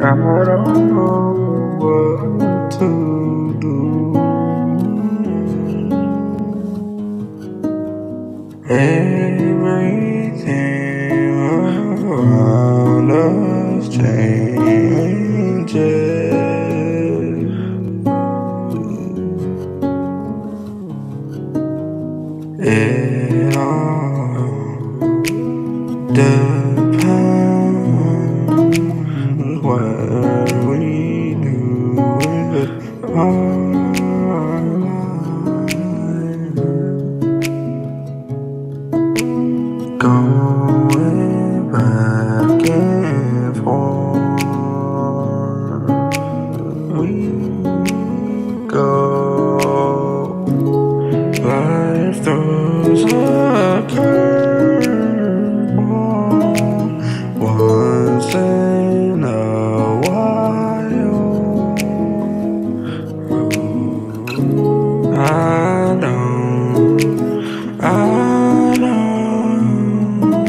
I don't know what to do. Everything around us changes. It all depends what we do I don't, I don't,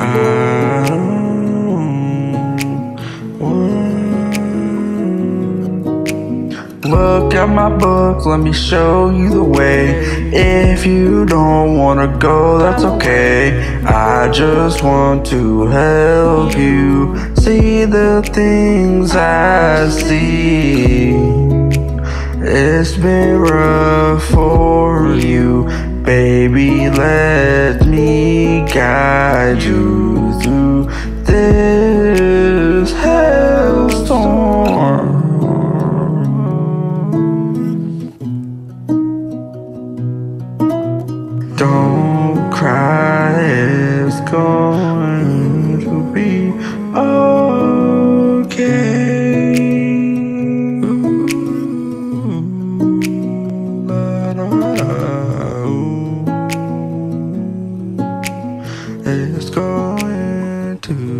I don't. Look at my book, let me show you the way. If you don't wanna go, that's okay. I just want to help you see the things I see. It's been rough for you, baby. Let me guide you through this hellstorm. Don't cry, it's going It's going to